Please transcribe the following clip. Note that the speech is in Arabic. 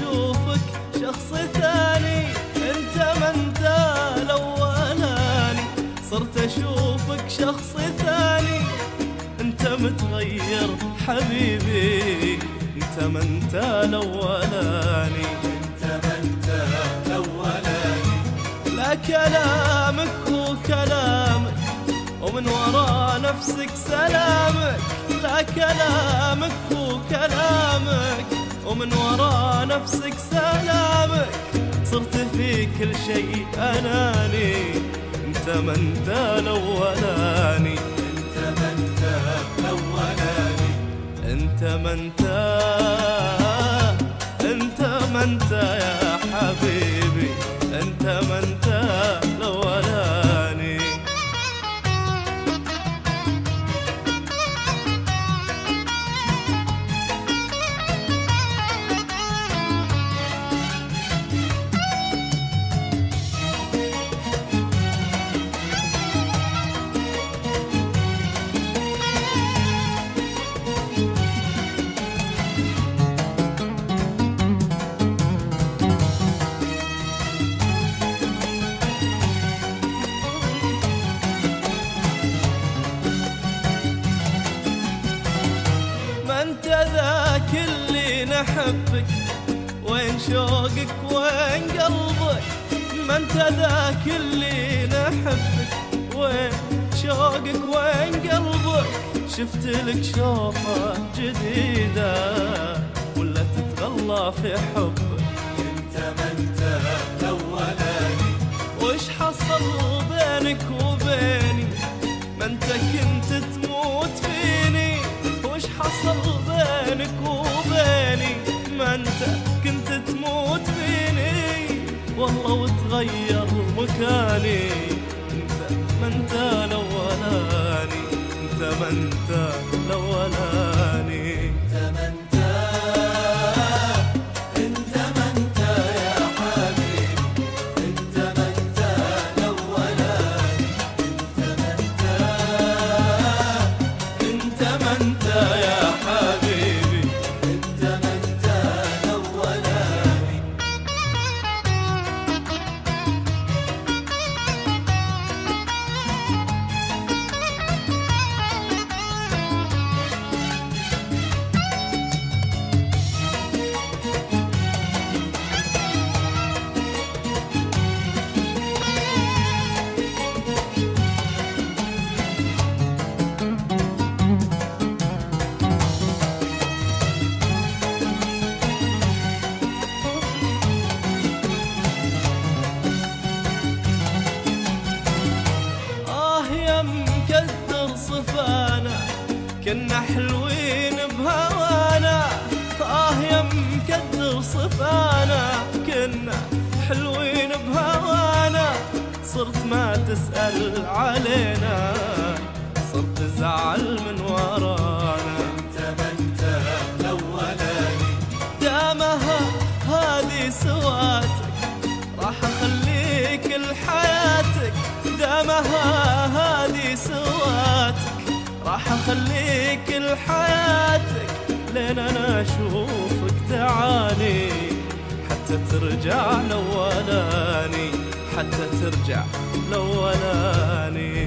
أشوفك شخص ثاني أنت ما أنت الأولاني. صرت أشوفك شخص ثاني أنت متغير حبيبي. أنت ما أنت الأولاني. أنت ما أنت الأولاني. لا كلامك هو كلامك ومن وراء نفسك سلامك. لا كلامك هو كلامك. ومن ورا نفسك سلامك. صرت في كل شيء أناني. أنت ما أنت الاولاني أنت ما أنت الاولاني انت ما انت أنت ما أنت يا حبيبي. أنت ما أنت ذاك اللي نحبك وين شوقك وين قلبك؟ ما انت ذاك اللي نحبك وين شوقك وين قلبك؟ شفت لك شوفة جديدة ولا تتغلى في حبك. انت ما انت الاولاني. وش حصل بينك وبيني؟ ما انت كنت حصل بينك وبيني ما انت كنت تموت فيني. والله وتغير مكاني. انت ما انت الاولاني انت ما انت صفانا كنا حلوين بهوانا. آه يا مكدر صفانا كنا حلوين بهوانا. صرت ما تسأل علينا. راح أخليك لحياتك لين أنا أشوفك تعاني. حتى ترجع الاولاني حتى ترجع الاولاني